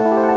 you